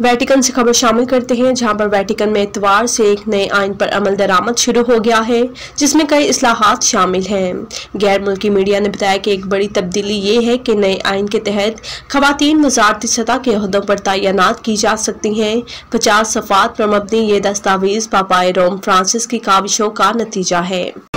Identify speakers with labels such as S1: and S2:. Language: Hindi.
S1: वैटिकन से खबर शामिल करते हैं, जहाँ पर वैटिकन में इतवार से एक नए आइन पर अमल दरामद शुरू हो गया है, जिसमें कई असलाहत शामिल हैं। गैर मुल्की मीडिया ने बताया कि एक बड़ी तब्दीली ये है कि नए आइन के तहत खातन वजारती सतह के अहदों पर तैनात की जा सकती हैं। पचास सफात पर मबनी ये दस्तावेज़ पापाए रोम, फ्रांसिस की काविशों का नतीजा है।